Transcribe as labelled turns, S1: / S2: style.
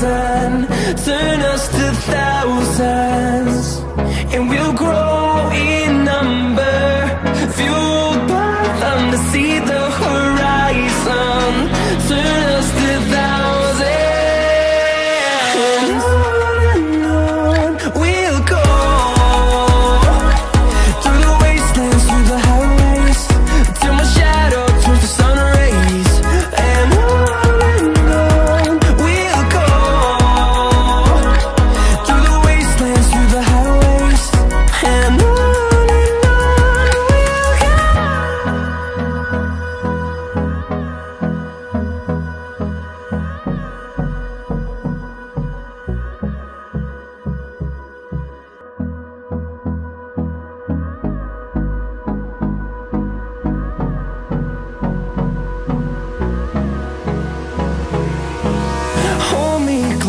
S1: sun turn